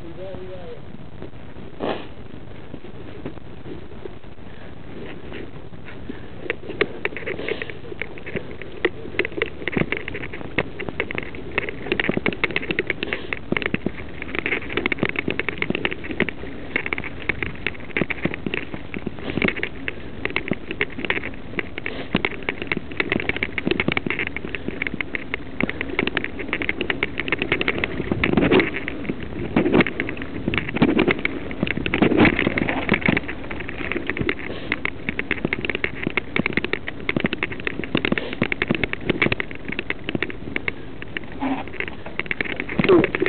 Tembea wilaya On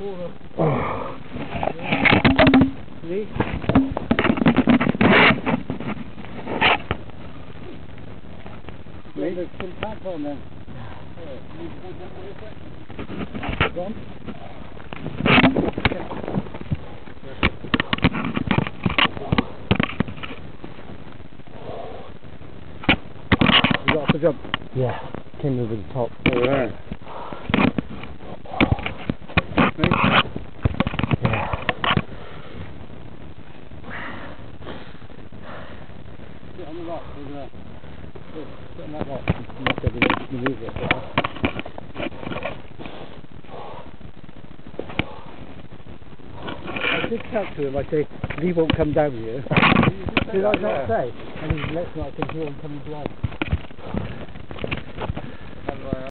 You have a photo. Oh. See? There's some pack on there. Gone? You got jump. Yeah, came over the top. Alright. Yeah. Sit on the rock, over there. Sit sit on that rock. You must have been manoeuvre it. yeah. I did talk to him, I say, he won't come down here. Did I not say? And he lets me, I think he won't come well.